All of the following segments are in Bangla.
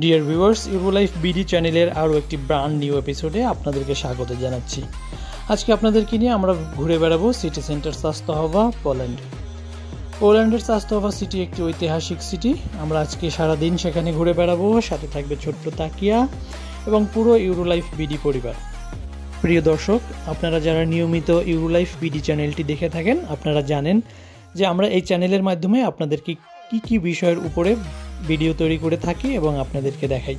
ডিয়ার ভিউয়ার্স ইউরোলাইফ বিডি চ্যানেলের আরও একটি ব্রান্ড নিউ এপিসোডে আপনাদেরকে স্বাগত জানাচ্ছি। আজকে আপনাদেরকে নিয়ে আমরা ঘুরে বেড়াবো সিটি সেন্টার স্বাস্থ্যহবা পোল্যান্ড পোল্যান্ডের স্বাস্থ্যহবা সিটি একটি ঐতিহাসিক সিটি আমরা আজকে সারাদিন সেখানে ঘুরে বেড়াবো, সাথে থাকবে ছোট্ট তাকিয়া এবং পুরো ইউরোলাইফ বিডি পরিবার। প্রিয় দর্শক, আপনারা যারা নিয়মিত ইউরোলাইফ বিডি চ্যানেলটি দেখে থাকেন, আপনারা জানেন যে আমরা এই চ্যানেলের মাধ্যমে আপনাদেরকে কী কী বিষয়ের উপরে ভিডিও তৈরি করে থাকি এবং আপনাদেরকে দেখাই।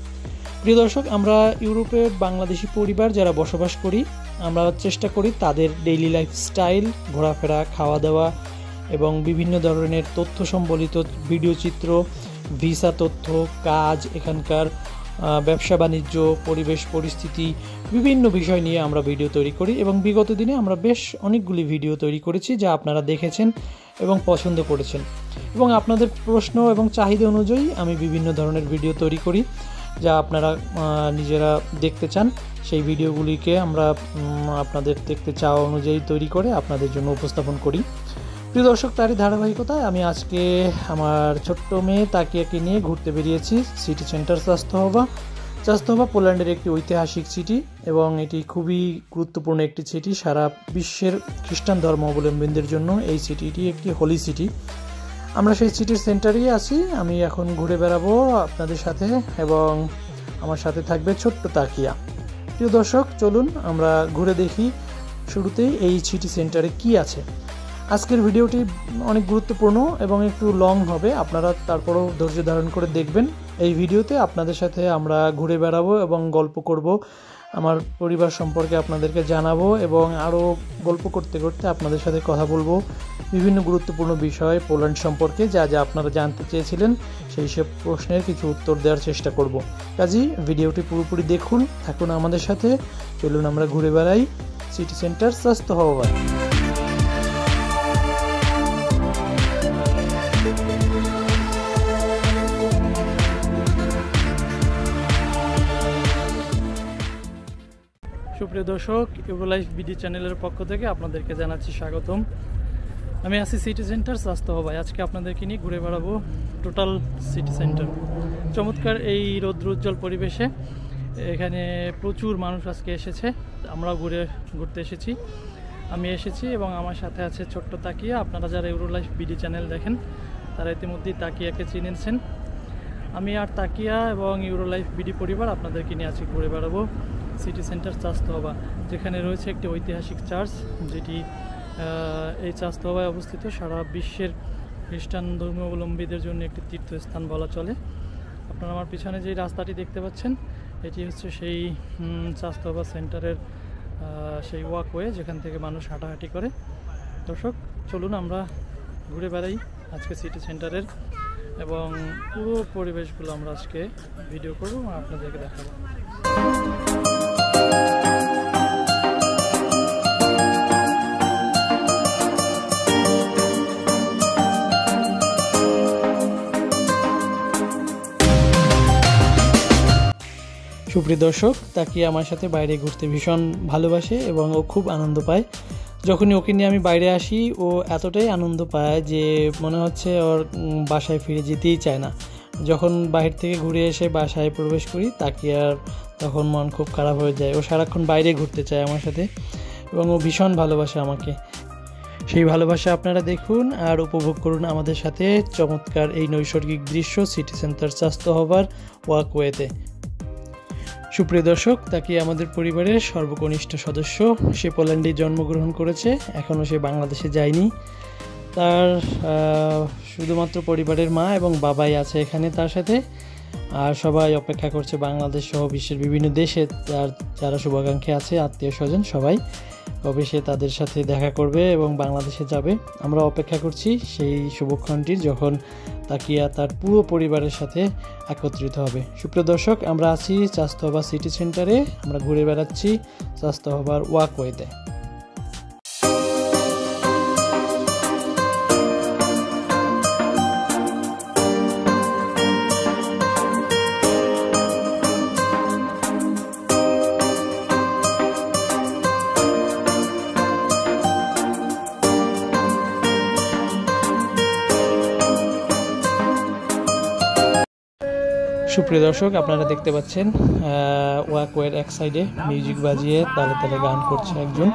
প্রিয় দর্শক, আমরা ইউরোপে বাংলাদেশি পরিবার যারা বসবাস করি, আমরা চেষ্টা করি তাদের ডেইলি লাইফ স্টাইল ঘোরাফেরা খাওয়া দাওয়া এবং বিভিন্ন ধরনের তথ্য সম্বলিত ভিডিও চিত্র, ভিসা তথ্য, কাজ, এখানকার ব্যবসা বাণিজ্য, পরিবেশ পরিস্থিতি, বিভিন্ন বিষয় নিয়ে আমরা ভিডিও তৈরি করি এবং বিগত দিনে আমরা বেশ অনেকগুলি ভিডিও তৈরি করেছি যা আপনারা দেখেছেন এবং পছন্দ করেছেন। এবং আপনাদের প্রশ্ন এবং চাহিদা অনুযায়ী আমি বিভিন্ন ধরনের ভিডিও তৈরি করি, যা আপনারা নিজেরা দেখতে চান। সেই ভিডিওগুলিকে আমরা আপনাদের দেখতে চাওয়া অনুযায়ী তৈরি করে আপনাদের জন্য উপস্থাপন করি। প্রিয় দর্শক, তারই ধারাবাহিকতায় আমি আজকে আমার ছোট্ট মেয়ে তাকিয়াকে নিয়ে ঘুরতে বেরিয়েছি। সিটি সেন্টার স্বাস্থ্যহবা স্বাস্থ্যহবা পোল্যান্ডের একটি ঐতিহাসিক সিটি এবং এটি খুবই গুরুত্বপূর্ণ একটি সিটি। সারা বিশ্বের খ্রিস্টান ধর্মাবলম্বীদের জন্য এই সিটিটি একটি হোলি সিটি আমরা সেই সিটির সেন্টারেই আছি। আমি এখন ঘুরে বেড়াবো আপনাদের সাথে এবং আমার সাথে থাকবে ছোট্ট তাকিয়া। প্রিয় দর্শক, চলুন আমরা ঘুরে দেখি শুরুতেই এই সিটি সেন্টারে কি আছে। আজকের ভিডিওটি অনেক গুরুত্বপূর্ণ এবং একটু লং হবে। আপনারা তারপরও ধৈর্য ধারণ করে দেখবেন। এই ভিডিওতে আপনাদের সাথে আমরা ঘুরে বেড়াবো এবং গল্প করব আমার পরিবার সম্পর্কে আপনাদেরকে জানাব এবং আরও গল্প করতে করতে আপনাদের সাথে কথা বলব। বিভিন্ন গুরুত্বপূর্ণ বিষয় পোল্যান্ড সম্পর্কে যা যা আপনারা জানতে চেয়েছিলেন, সেই সব প্রশ্নের কিছু উত্তর দেওয়ার চেষ্টা করব। কাজী, ভিডিওটি পুরোপুরি দেখুন, থাকুন আমাদের সাথে। চলুন আমরা ঘুরে বেড়াই। সিটি সেন্টার স্বাস্থ্য হওয়া সুপ্রিয় দর্শক ইউরোলাইফ বিডি চ্যানেলের পক্ষ থেকে আপনাদেরকে জানাচ্ছি স্বাগতম। আমি আছি সিটি সেন্টার স্বাস্থ্য হবাই। আজকে আপনাদেরকে নিয়ে ঘুরে বেড়াবো টোটাল সিটি সেন্টার চমৎকার এই রৌদ্রোজ্জ্বল পরিবেশে এখানে প্রচুর মানুষ আজকে এসেছে। আমরাও ঘুরে, ঘুরতে এসেছি। আমি এসেছি এবং আমার সাথে আছে ছোট্ট তাকিয়া। আপনারা যারা ইউরো লাইফ বিডি চ্যানেল দেখেন, তারা ইতিমধ্যেই তাকিয়াকে চিনেছেন আমি আর তাকিয়া এবং ইউরোলাইফ বিডি পরিবার আপনাদেরকে নিয়ে আজকে ঘুরে বেড়াবো। সিটি সেন্টার চাস্তহবা যেখানে রয়েছে একটি ঐতিহাসিক চার্চ, যেটি এই চাস্তহবায় অবস্থিত। সারা বিশ্বের খ্রিস্টান ধর্মাবলম্বীদের জন্য একটি তীর্থস্থান বলা চলে। আপনারা আমার পিছনে যে রাস্তাটি দেখতে পাচ্ছেন, এটি হচ্ছে সেই চাস্তহবা সেন্টারের সেই ওয়াকওয়ে যেখান থেকে মানুষ হাঁটাহাঁটি করে। দর্শক, চলুন আমরা ঘুরে বেড়াই আজকে সিটি সেন্টারের এবং পুরো পরিবেশগুলো আমরা আজকে ভিডিও করব আপনাদেরকে দেখাবো। সুপ্রিয় দর্শক তাকে আমার সাথে বাইরে ঘুরতে ভীষণ ভালোবাসে এবং ও খুব আনন্দ পায়। যখনই ওকে নিয়ে আমি বাইরে আসি, ও এতটাই আনন্দ পায় যে মনে হচ্ছে ওর বাসায় ফিরে যেতেই চায় না। যখন বাহির থেকে ঘুরে এসে বাসায় প্রবেশ করি তাকে আর তখন মন খুব খারাপ হয়ে যায়। ও সারাক্ষণ বাইরে ঘুরতে চায় আমার সাথে এবং ও ভীষণ ভালোবাসে আমাকে। সেই ভালোবাসা আপনারা দেখুন আর উপভোগ করুন আমাদের সাথে। চমৎকার এই নৈসর্গিক দৃশ্য সিটি সেন্টার স্বাস্থ্য হবার ওয়াকওয়েতে সুপ্রিয় দর্শক তাকে আমাদের পরিবারের সর্বকনিষ্ঠ সদস্য সে পোল্যান্ডে জন্মগ্রহণ করেছে? এখনও সে বাংলাদেশে যায়নি। তার শুধুমাত্র পরিবারের মা এবং বাবাই আছে এখানে তার সাথে। আর সবাই অপেক্ষা করছে বাংলাদেশ সহ বিশ্বের বিভিন্ন দেশে। তার, যারা শুভাকাঙ্ক্ষী আছে, আত্মীয় স্বজন সবাই। কবে সে তাদের সাথে দেখা করবে এবং বাংলাদেশে যাবে, আমরা অপেক্ষা করছি সেই শুভক্ষণটির যখন তাকিয়া তার পুরো পরিবারের সাথে একত্রিত হবে। সুপ্রিয় দর্শক, আমরা আছি স্বাস্থ্যভা সিটি সেন্টারে, আমরা ঘুরে বেড়াচ্ছি স্বাস্থ্যভার ওয়াকওয়েতে। সুপ্রিয় দর্শক, আপনারা দেখতে পাচ্ছেন ওয়াকওয়ের এক সাইডে মিউজিক বাজিয়ে তালে তালে গান করছে একজন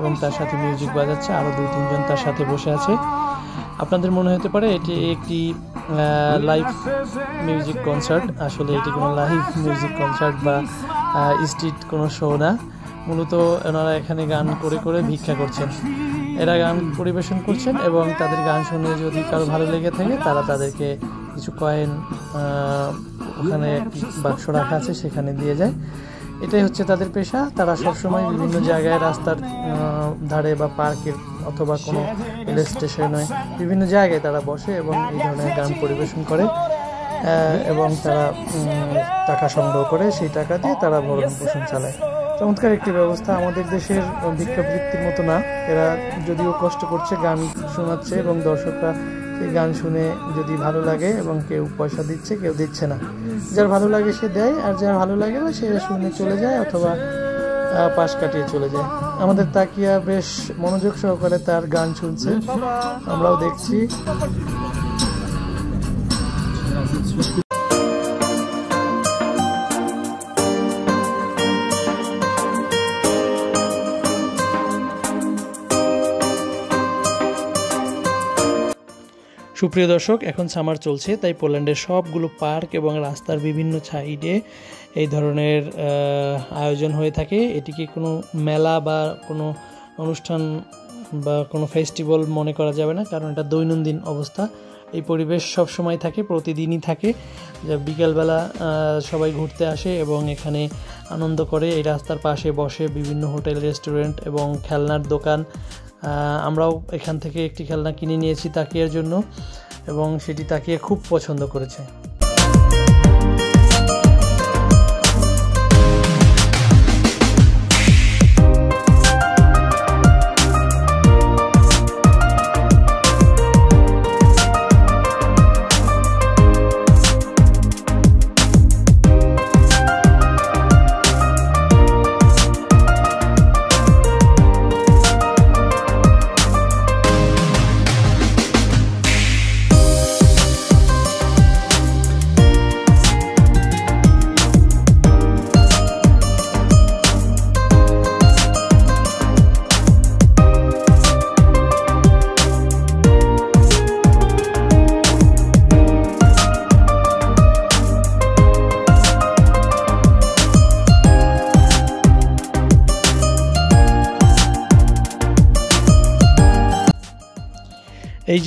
এবং তার সাথে মিউজিক বাজাচ্ছে আরও দুই, তিনজন তার সাথে বসে আছে। আপনাদের মনে হতে পারে এটি একটি লাইভ মিউজিক কনসার্ট আসলে এটি কোনো লাইভ মিউজিক কনসার্ট বা স্ট্রিট কোনো শো না। মূলত ওনারা এখানে গান করে করে ভিক্ষা করছেন। এরা গান পরিবেশন করছেন এবং তাদের গান শুনে যদি কারও ভালো লেগে থাকে, তারা তাদেরকে কিছু কয়েন ওখানে বাক্স রাখা আছে, সেখানে দিয়ে যায়। এটাই হচ্ছে তাদের পেশা। তারা সবসময় বিভিন্ন জায়গায় রাস্তার ধারে বা পার্কের অথবা কোনো রেল স্টেশনে বিভিন্ন জায়গায় তারা বসে এবং এই ধরনের গান পরিবেশন করে এবং তারা টাকা সংগ্রহ করে। সেই টাকা দিয়ে তারা ভরণ পোষণ চালায়। চমৎকার একটি ব্যবস্থা আমাদের দেশের ভিক্ষাবৃত্তির মতো না। এরা যদিও কষ্ট করছে, গান শোনাচ্ছে এবং দর্শকরা সেই গান শুনে যদি ভালো লাগে এবং কেউ পয়সা দিচ্ছে, কেউ দিচ্ছে না। যার ভালো লাগে সে দেয়, আর যার ভালো লাগে না সে শুনে চলে যায় অথবা পাশ কাটিয়ে চলে যায়। আমাদের তাকিয়া বেশ মনোযোগ সহকারে তার গান শুনছে। আমরাও দেখছি। সুপ্রিয় দর্শক, এখন সামার চলছে, তাই পোল্যান্ডের সবগুলো পার্ক এবং রাস্তার বিভিন্ন সাইডে এই ধরনের আয়োজন হয়ে থাকে। এটিকে কোনো মেলা বা কোনো অনুষ্ঠান বা কোনো ফেস্টিভ্যাল মনে করা যাবে না, কারণ এটা দৈনন্দিন অবস্থা। এই পরিবেশ সব সময় থাকে, প্রতিদিনই থাকে। যা বিকেলবেলা সবাই ঘুরতে আসে এবং এখানে আনন্দ করে। এই রাস্তার পাশে বসে বিভিন্ন হোটেল, রেস্টুরেন্ট এবং খেলনার দোকান আমরাও এখান থেকে একটি খেলনা কিনে নিয়েছি তাকিয়ার জন্য এবং সেটি তাকিয়ে খুব পছন্দ করেছে।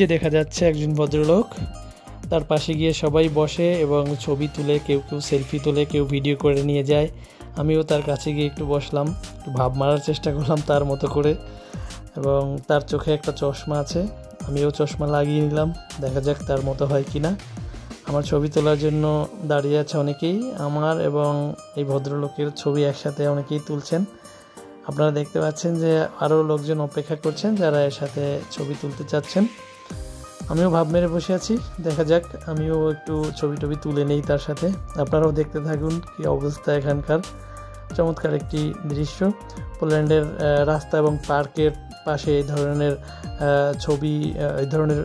যে দেখা যাচ্ছে একজন ভদ্রলোক, তার পাশে গিয়ে সবাই বসে এবং ছবি তুলে, কেউ কেউ সেলফি তুলে, কেউ ভিডিও করে নিয়ে যায়। আমিও তার কাছে গিয়ে একটু বসলাম, একটু ভাব মারার চেষ্টা করলাম তার মতো করে। এবং তার চোখে একটা চশমা আছে, আমিও চশমা লাগিয়ে নিলাম, দেখা যাক তার মতো হয় কি না আমার ছবি তোলার জন্য দাঁড়িয়ে আছে অনেকেই, আমার এবং এই ভদ্রলোকের ছবি একসাথে অনেকেই তুলছেন। আপনারা দেখতে পাচ্ছেন যে আরও লোকজন অপেক্ষা করছেন যারা এর সাথে ছবি তুলতে চাচ্ছেন। আমিও ভাব মেরে বসে আছি। দেখা যাক, আমিও একটু ছবি টবি তুলে নেই তার সাথে। আপনারাও দেখতে থাকুন কি অবস্থা এখানকার। চমৎকার একটি দৃশ্য। পোল্যান্ডের রাস্তা এবং পার্কের পাশে এই ধরনের ছবি এই ধরনের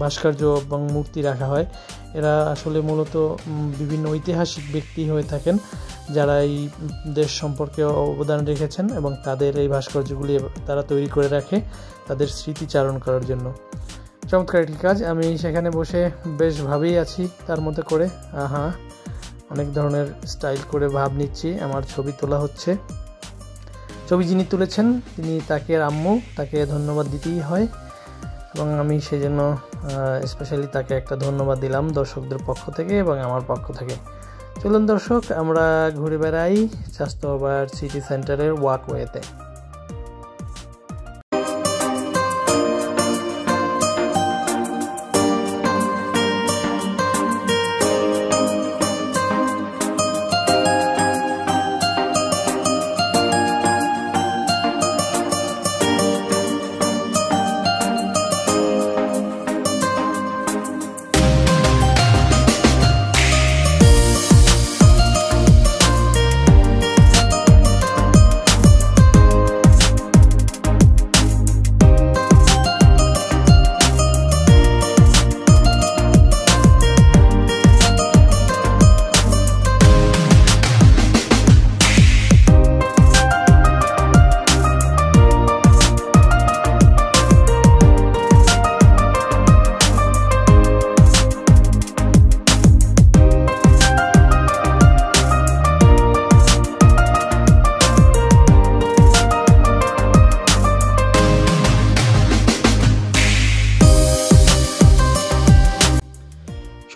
ভাস্কর্য এবং মূর্তি রাখা হয়। এরা আসলে মূলত বিভিন্ন ঐতিহাসিক ব্যক্তি হয়ে থাকেন যারা এই দেশ সম্পর্কে অবদান রেখেছেন এবং তাদের এই ভাস্কর্যগুলি তারা তৈরি করে রাখে তাদের স্মৃতিচারণ করার জন্য। চমৎকার একটি কাজ। আমি সেখানে বসে বেশ ভাবেই আছি, তার মধ্যে করে, আহা, অনেক ধরনের স্টাইল করে ভাব নিচ্ছি, আমার ছবি তোলা হচ্ছে। ছবি যিনি তুলেছেন, তিনি তাকে আম্মু, তাকে ধন্যবাদ দিতেই হয়। এবং আমি সেই জন্য স্পেশালি তাকে একটা ধন্যবাদ দিলাম দর্শকদের পক্ষ থেকে এবং আমার পক্ষ থেকে। চলুন দর্শক, আমরা ঘুরে বেড়াই স্বাস্থ্যবার সিটি সেন্টারের ওয়াকওয়েতে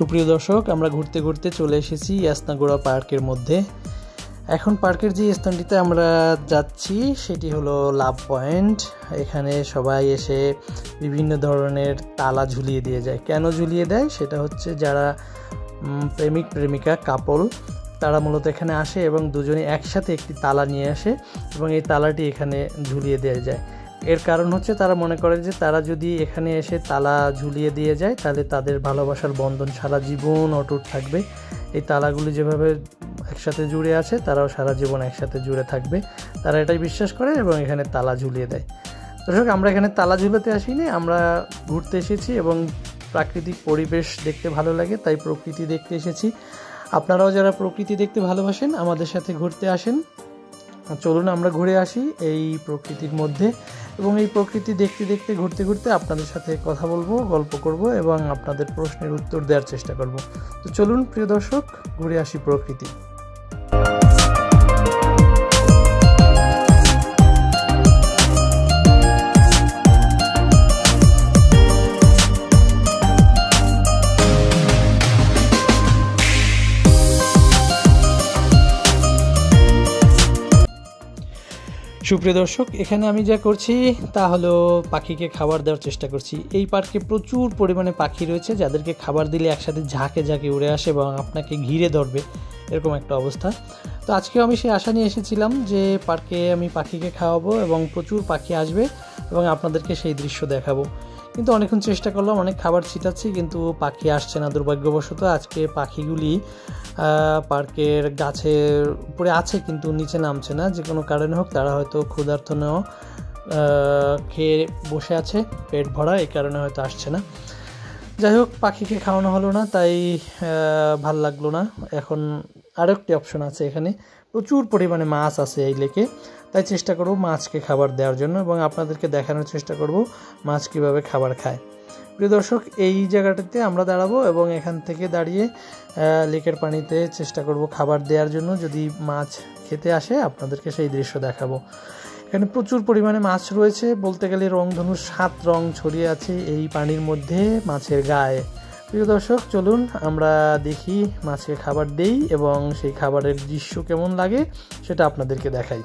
সুপ্রিয় দর্শক, আমরা ঘুরতে ঘুরতে চলে এসেছি ইয়াসনাগোড়া পার্কের মধ্যে। এখন পার্কের যে স্থানটিতে আমরা যাচ্ছি, সেটি হলো লাভ পয়েন্ট। এখানে সবাই এসে বিভিন্ন ধরনের তালা ঝুলিয়ে দিয়ে যায়। কেন ঝুলিয়ে দেয়? সেটা হচ্ছে যারা প্রেমিক, প্রেমিকা, কাপল, তারা মূলত এখানে আসে এবং দুজনে একসাথে একটি তালা নিয়ে আসে এবং এই তালাটি এখানে ঝুলিয়ে দেওয়া যায়। এর কারণ হচ্ছে তারা মনে করে যে তারা যদি এখানে এসে তালা ঝুলিয়ে দিয়ে যায়, তাহলে তাদের ভালোবাসার বন্ধন সারা জীবন অটুট থাকবে। এই তালাগুলি যেভাবে একসাথে জুড়ে আছে, তারাও সারা জীবন একসাথে জুড়ে থাকবে। তারা এটাই বিশ্বাস করে এবং এখানে তালা ঝুলিয়ে দেয়। দর্শক, আমরা এখানে তালা ঝুলাতে আসিনি, আমরা ঘুরতে এসেছি এবং প্রাকৃতিক পরিবেশ দেখতে ভালো লাগে, তাই প্রকৃতি দেখতে এসেছি। আপনারাও যারা প্রকৃতি দেখতে ভালোবাসেন, আমাদের সাথে ঘুরতে আসেন। চলুন, আমরা ঘুরে আসি এই প্রকৃতির মধ্যে। এবং এই প্রকৃতি দেখতে দেখতে, ঘুরতে ঘুরতে আপনাদের সাথে কথা বলব, গল্প করব এবং আপনাদের প্রশ্নের উত্তর দেওয়ার চেষ্টা করব। তো চলুন, প্রিয় দর্শক, ঘুরে আসি প্রকৃতি। সুপ্রিয় দর্শক, এখানে আমি যা করছি তা হলো পাখিকে খাবার দেওয়ার চেষ্টা করছি। এই পার্কে প্রচুর পরিমাণে পাখি রয়েছে, যাদেরকে খাবার দিলে একসাথে ঝাঁকে ঝাঁকে উড়ে আসে এবং আপনাকে ঘিরে ধরবে, এরকম একটা অবস্থা। তো আজকেও আমি সেই আশা নিয়ে এসেছিলাম যে পার্কে আমি পাখিকে খাওয়াবো এবং প্রচুর পাখি আসবে এবং আপনাদেরকে সেই দৃশ্য দেখাবো। কিন্তু অনেকক্ষণ চেষ্টা করলাম, অনেক খাবার ছিটাচ্ছি, কিন্তু পাখি আসছে না। দুর্ভাগ্যবশত আজকে পাখিগুলি পার্কের গাছের উপরে আছে, কিন্তু নিচে নামছে না। যে কোনো কারণে হোক, তারা হয়তো ক্ষুধার্থ নেওয়া খেয়ে বসে আছে, পেট ভরা, এই কারণে হয়তো আসছে না। যাই হোক, পাখিকে খাওয়ানো হলো না, তাই ভালো লাগল না। এখন আরও একটি অপশন আছে এখানে। প্রচুর পরিমাণে মাছ আছে এই লেকে। তাই চেষ্টা করব মাছকে খাবার দেওয়ার জন্য এবং আপনাদেরকে দেখানোর চেষ্টা করব মাছ কীভাবে খাবার খায়। প্রিয় দর্শক, এই জায়গাটাতে আমরা দাঁড়াবো এবং এখান থেকে দাঁড়িয়ে লেকের পানিতে চেষ্টা করব খাবার দেওয়ার জন্য। যদি মাছ খেতে আসে, আপনাদেরকে সেই দৃশ্য দেখাবো। এখানে প্রচুর পরিমাণে মাছ রয়েছে। বলতে গেলে রংধনুর সাত রং ছড়িয়ে আছে এই পানির মধ্যে মাছের গায়ে। প্রিয় দর্শক, চলুন আমরা দেখি মাছকে খাবার দেই এবং সেই খাবারের দৃশ্য কেমন লাগে, সেটা আপনাদেরকে দেখাই।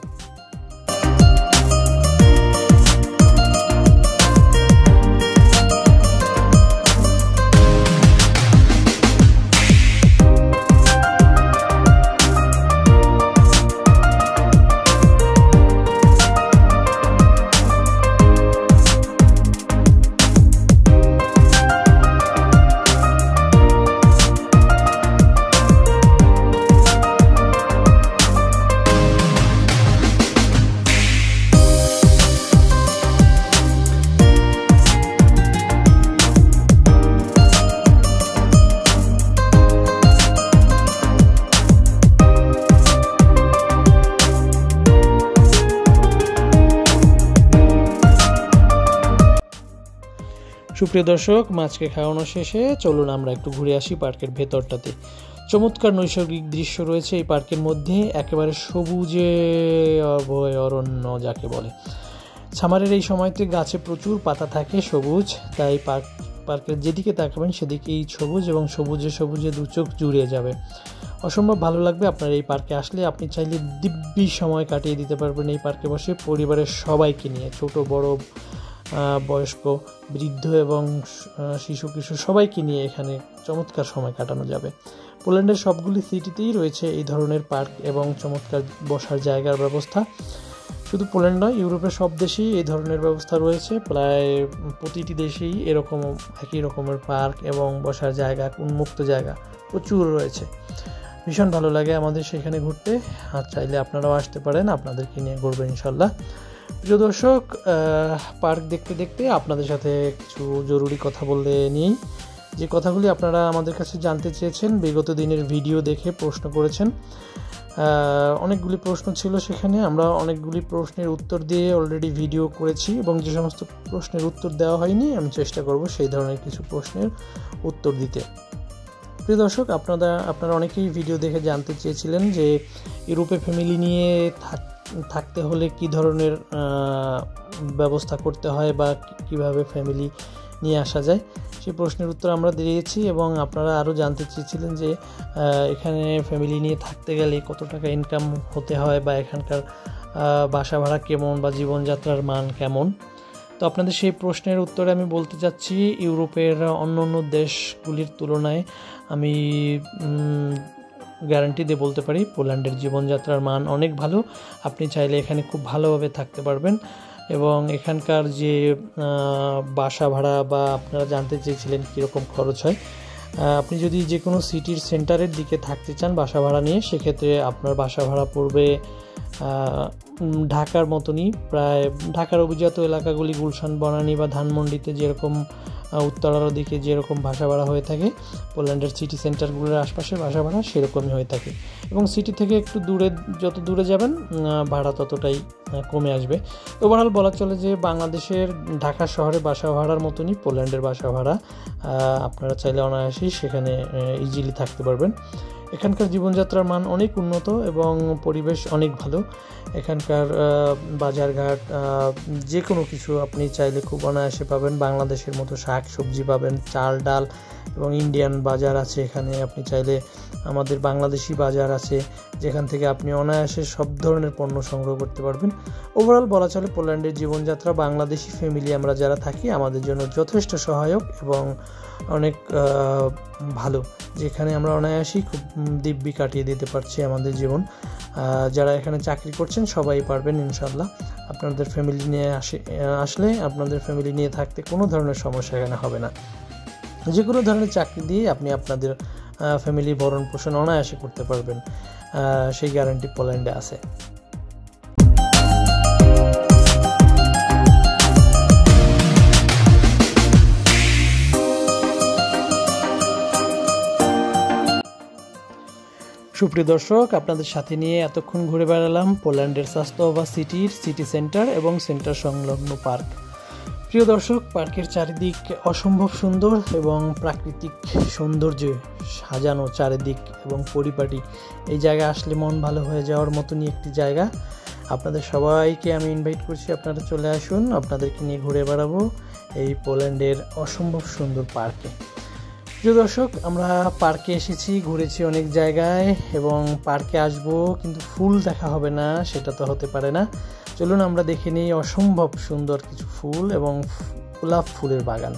সুপ্রিয় দর্শক, মাছকে খাওয়ানো শেষে চলুন আমরা একটু ঘুরে আসি পার্কের ভেতরটাতে। চমৎকার নৈসর্গিক দৃশ্য রয়েছে এই পার্কের মধ্যে, একেবারে সবুজে অভয় অরণ্য যাকে বলে। সামারের এই সময়তে গাছে প্রচুর পাতা থাকে সবুজ, তাই পার্ক, পার্কের যেদিকে তাকাবেন সেদিকেই সবুজ এবং সবুজে সবুজে দু চোখ জুড়িয়ে যাবে। অসম্ভব ভালো লাগবে আপনার এই পার্কে আসলে, আপনি চাইলে দিব্যি সময় কাটিয়ে দিতে পারবেন এই পার্কে বসে পরিবারের সবাইকে নিয়ে, ছোট, বড় বয়স্ক, বৃদ্ধ এবং শিশু কিশোর সবাইকে নিয়ে এখানে চমৎকার সময় কাটানো যাবে। পোল্যান্ডের সবগুলি সিটিতেই রয়েছে এই ধরনের পার্ক এবং চমৎকার বসার জায়গার ব্যবস্থা। শুধু পোল্যান্ড নয়, ইউরোপের সব দেশেই এই ধরনের ব্যবস্থা রয়েছে। প্রায় প্রতিটি দেশেই এরকম, একই রকমের পার্ক এবং বসার জায়গা, উন্মুক্ত জায়গা প্রচুর রয়েছে। ভীষণ ভালো লাগে আমাদের সেখানে ঘুরতে। আর চাইলে আপনারাও আসতে পারেন, আপনাদেরকে নিয়ে ঘুরবেন ইনশাল্লাহ। প্রিয় দর্শক পার্ক দেখতে দেখতে আপনাদের সাথে কিছু জরুরি কথা বলতে নিয়েই যে কথাগুলি আপনারা আমাদের কাছে জানতে চেয়েছেন, বিগত দিনের ভিডিও দেখে প্রশ্ন করেছেন অনেকগুলি প্রশ্ন ছিল সেখানে। আমরা অনেকগুলি প্রশ্নের উত্তর দিয়ে অলরেডি ভিডিও করেছি এবং যে সমস্ত প্রশ্নের উত্তর দেওয়া হয়নি, আমি চেষ্টা করব সেই ধরনের কিছু প্রশ্নের উত্তর দিতে। প্রিয় দর্শক, আপনারা আপনারা অনেকেই ভিডিও দেখে জানতে চেয়েছিলেন যে ইউরোপে ফ্যামিলি নিয়ে থাক, থাকতে হলে কি ধরনের ব্যবস্থা করতে হয় বা কীভাবে ফ্যামিলি নিয়ে আসা যায়? সেই প্রশ্নের উত্তর আমরা দিয়েছি এবং আপনারা আরও জানতে চেয়েছিলেন যে এখানে ফ্যামিলি নিয়ে থাকতে গেলে কত টাকা ইনকাম হতে হয় বা এখানকার বাসা ভাড়া কেমন বা জীবনযাত্রার মান কেমন? তো আপনাদের সেই প্রশ্নের উত্তরে আমি বলতে চাচ্ছি, ইউরোপের অন্য অন্য দেশগুলির তুলনায় আমি গ্যারান্টি দিয়ে বলতে পারি, পোল্যান্ডের জীবনযাত্রার মান অনেক ভালো। আপনি চাইলে এখানে খুব ভালোভাবে থাকতে পারবেন এবং এখানকার যে বাসা ভাড়া বা আপনারা জানতে চেয়েছিলেন কীরকম খরচ হয় আপনি যদি যে কোনো সিটির সেন্টারের দিকে থাকতে চান বাসা ভাড়া নিয়ে, সেক্ষেত্রে আপনার বাসা ভাড়া পড়বে ঢাকার মতনই। প্রায় ঢাকার অভিজাত এলাকাগুলি গুলশান, বনানী বা ধানমন্ডিতে যেরকম উত্তরার দিকে যেরকম ভাষা ভাড়া হয়ে থাকে, পোল্যান্ডের সিটি সেন্টারগুলোর আশপাশে ভাষা ভাড়া সেরকমই হয়ে থাকে। এবং সিটি থেকে একটু দূরে, যত দূরে যাবেন ভাড়া ততটাই কমে আসবে। ওভারঅল বলা চলে যে বাংলাদেশের ঢাকা শহরে বাসা ভাড়ার মতনই পোল্যান্ডের বাসা ভাড়া আপনারা চাইলে অনায়াসেই সেখানে ইজিলি থাকতে পারবেন। এখানকার জীবনযাত্রার মান অনেক উন্নত এবং পরিবেশ অনেক ভালো। এখানকার বাজারঘাট যে কোনো কিছু আপনি চাইলে খুব অনায়াসে পাবেন। বাংলাদেশের মতো শাক সবজি পাবেন, চাল, ডাল এবং ইন্ডিয়ান বাজার আছে এখানে। আপনি চাইলে আমাদের বাংলাদেশি বাজার আছে, যেখান থেকে আপনি অনায়াসে সব ধরনের পণ্য সংগ্রহ করতে পারবেন। ওভারঅল বলা চলে, পোল্যান্ডের জীবনযাত্রা, বাংলাদেশি ফ্যামিলি আমরা যারা থাকি, আমাদের জন্য যথেষ্ট সহায়ক এবং অনেক ভালো। যেখানে আমরা অনায়াসেই খুব দিব্যি কাটিয়ে দিতে পারছি আমাদের জীবন। যারা এখানে চাকরি করছেন, সবাই পারবেন ইনশাল্লাহ আপনাদের ফ্যামিলি নিয়ে আসে আসলে আপনাদের ফ্যামিলি নিয়ে থাকতে কোনো ধরনের সমস্যা এখানে হবে না। যে কোনো ধরনের চাকরি দিয়ে আপনি আপনাদের ফ্যামিলি ভরণ পোষণ অনায়াসে করতে পারবেন। সেই গ্যারান্টি পোল্যান্ডে আছে। সুপ্রিয় দর্শক, আপনাদের সাথে নিয়ে এতক্ষণ ঘুরে বেড়ালাম পোল্যান্ডের স্বাস্থ্যবা সিটির সিটি সেন্টার এবং সেন্টার সংলগ্ন পার্ক। প্রিয় দর্শক, পার্কের চারিদিক অসম্ভব সুন্দর এবং প্রাকৃতিক সৌন্দর্যে সাজানো চারিদিক এবং পরিপাটি। এই জায়গায় আসলে মন ভালো হয়ে যাওয়ার মতনই একটি জায়গা। আপনাদের সবাইকে আমি ইনভাইট করছি, আপনারা চলে আসুন, আপনাদেরকে নিয়ে ঘুরে বেড়াবো এই পোল্যান্ডের অসম্ভব সুন্দর পার্কে। প্রিয় দর্শক, আমরা পার্কে এসেছি, ঘুরেছি অনেক জায়গায় এবং পার্কে আসব, কিন্তু ফুল দেখা হবে না, সেটা তো হতে পারে না। চলুন আমরা দেখে নিই অসম্ভব সুন্দর কিছু ফুল এবং গোলাপ ফুলের বাগান।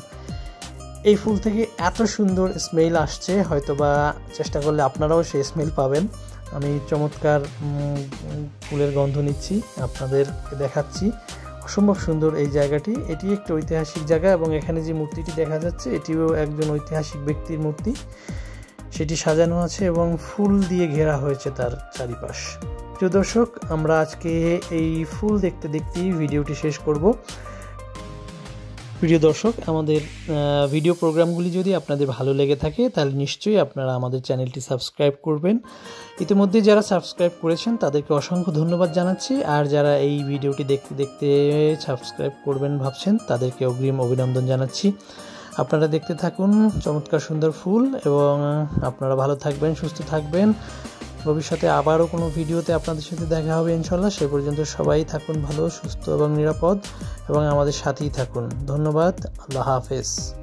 এই ফুল থেকে এত সুন্দর স্মেল আসছে হয়তো বা চেষ্টা করলে আপনারাও সেই স্মেল পাবেন। আমি চমৎকার ফুলের গন্ধ নিচ্ছি, আপনাদেরকে দেখাচ্ছি। অসম্ভব সুন্দর এই জায়গাটি। এটি একটি ঐতিহাসিক জায়গা এবং এখানে যে মূর্তিটি দেখা যাচ্ছে, এটিও একজন ঐতিহাসিক ব্যক্তির মূর্তি। সেটি সাজানো আছে এবং ফুল দিয়ে ঘেরা হয়েছে তার চারিপাশ। প্রিয় দর্শক, আমরা আজকে এই ফুল দেখতে দেখতেই ভিডিওটি শেষ করব। প্রিয় দর্শক, আমাদের ভিডিও প্রোগ্রামগুলি যদি আপনাদের ভালো লেগে থাকে, তাহলে নিশ্চয়ই আপনারা আমাদের চ্যানেলটি সাবস্ক্রাইব করবেন। ইতিমধ্যে যারা সাবস্ক্রাইব করেছেন, তাদেরকে অসংখ্য ধন্যবাদ জানাচ্ছি। আর যারা এই ভিডিওটি দেখতে দেখতে সাবস্ক্রাইব করবেন ভাবছেন, তাদেরকে অগ্রিম অভিনন্দন জানাচ্ছি। আপনারা দেখতে থাকুন, চমৎকার সুন্দর ফুল, এবং আপনারা ভালো থাকবেন, সুস্থ থাকবেন। ভবিষ্যতে আবারও কোনো ভিডিওতে আপনাদের সাথে দেখা হবে ইনশাল্লাহ সে পর্যন্ত সবাই থাকুন ভালো, সুস্থ এবং নিরাপদ এবং আমাদের সাথেই থাকুন। ধন্যবাদ, আল্লাহ হাফেজ।